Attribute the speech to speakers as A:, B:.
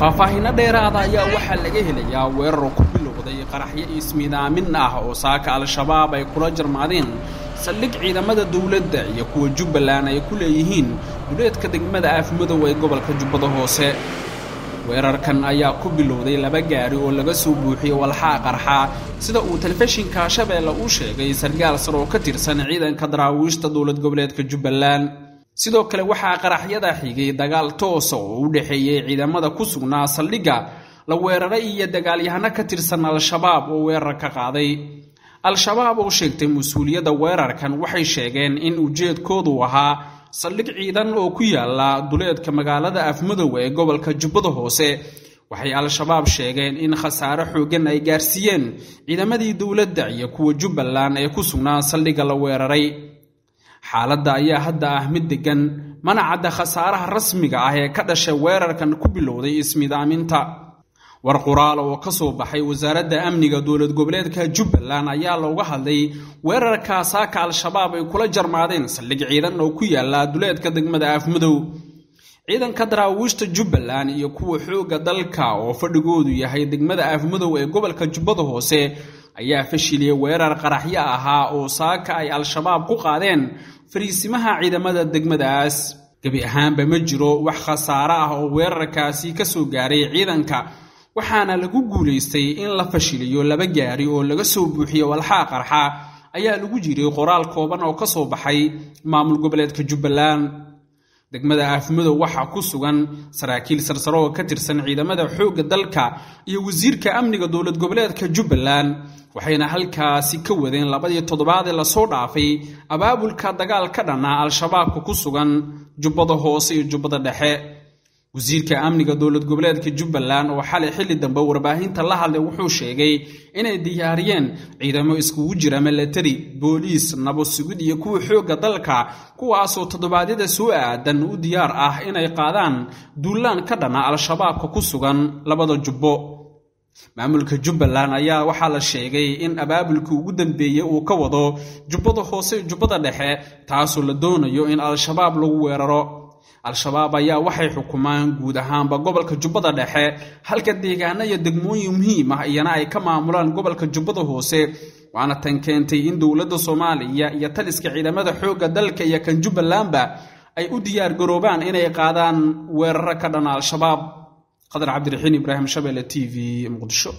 A: faahfaahinno dheeraada ayaa waxaa laga helayaa weerar ku bilowday qaraxyo ismiidaamin ah oo saaka al-shabaab ay kula jarmaadeen saldhig ciidamada dowladda iyo kuwa jubbaland ay ku leeyihiin duleedka degmada aafmadow ee gobolka jubbada hoose. Weerarkan ayaa ku bilowday laba gaari oo laga soo buuxiyey walxaa qarxa sida uu telefishinka shabeelle uu sheegay sargaal sar oo ka tirsan ciidanka daraawiishta dowlad goboleedka jubbaland sidoo kale waxaa qaraxyada xigay dagaal toosa oo u dhexeeyey ciidamada ku sugnaa saldhigga la weeraray iyo dagaalyahano ka tirsan al-shabaab oo weerar ka qaaday. Al-shabaab oo sheegtay mas'uuliyadda weerarkan waxay sheegeen in ujeedkoodu ahaa saldhig ciidan oo ku yaalla duleedka magaalada afmadow ee gobolka jubbada hoose. Waxay al-shabaab sheegeen in khasaare xooggan ay gaarsiiyeen ciidamadii dowladda iyo kuwa jubbaland ee ku sugnaa saldhigga la weeraray xaaladda ayaa hadda ah mid deggan. Mana cadda khasaaraha rasmiga ah ee ka dhashay weerarkan ku bilowday ismidaaminta war qoraal oo ka soo baxay wasaaradda amniga dowlad goboleedka jubbaland ayaa looga hadlay weerarka saaka al-shabaab ay kula jarmaadeen saldhig ciidan oo ku yaalla duleedka degmada aafmadow ciidanka daraawiishta jubbaland iyo kuwa xoogga dalka oo fadhigoodu yahay degmada aafmadow ee gobolka jubbada hoose ayaa fashiliyey weerar qaraxyo ahaa oo saaka ay al-shabaab ku qaadeen fariisimaha ciidamada degmadaas. Gebi ahaanba ma jiro wax khasaare ah oo weerarkaasi ka soo gaaray ciidanka waxaana lagu guulaystay in la fashiliyo laba gaari oo laga soo buuxiye walxaa qarxa ayaa lagu jiray qoraal kooban oo ka soo baxay maamul goboleedka jubbaland degmada aafmadow waxaa ku sugan saraakiil sarsaro oo ka tirsan ciidamada xoogga dalka iyo wasiirka amniga dowlad goboleedka jubbaland waxayna halkaasi ka wadeen labadii toddobaadee la soo dhaafay abaabulka dagaal ka dhanaa al-shabaabka ku sugan jubbada hoose iyo jubbada dhexe wasiirka amniga dowlad goboleedka jubbaland oo xalay xilli dambe warbaahinta la hadlay wuxuu sheegay inay diyaariyeen ciidamo iskugu jira milatari booliis nabasugid iyo kuwa xoogga dalka kuwaasoo toddobaadyada soo aadan u diyaar ah inay qaadaan duulaan ka dhana al-shabaabka ku sugan labada jubbo. Maamulka jubbaland ayaa waxaa la sheegay in abaabulkii ugu dambeeyey uu ka wado jubbada hoose jubbada dhexe taasoo la doonayo in al-shabaab lagu weeraro al-shabaab ayaa waxay xukumaan guud ahaanba gobolka jubbada dhexe halka deegaano iyo degmooyin muhiim ah iyana ay ka maamulaan gobolka jubbada hoose. Waana tan keentay in dowladda soomaaliya iyo taliska ciidamada xoogga dalka iyo kan jubbalandba ay u diyaar garoobaan inay qaadaan weeraro ka dhana al-shabaab. Qadar cabdiraxiin ibraahim shabeelle t v muqdisho